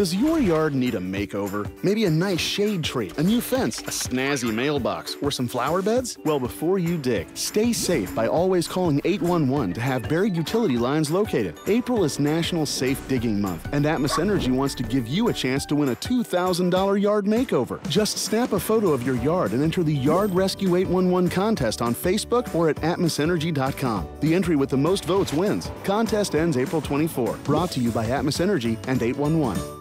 Does your yard need a makeover? Maybe a nice shade tree, a new fence, a snazzy mailbox, or some flower beds? Well, before you dig, stay safe by always calling 811 to have buried utility lines located. April is National Safe Digging Month, and Atmos Energy wants to give you a chance to win a $2,000 yard makeover. Just snap a photo of your yard and enter the Yard Rescue 811 contest on Facebook or at atmosenergy.com. The entry with the most votes wins. Contest ends April 24. Brought to you by Atmos Energy and 811.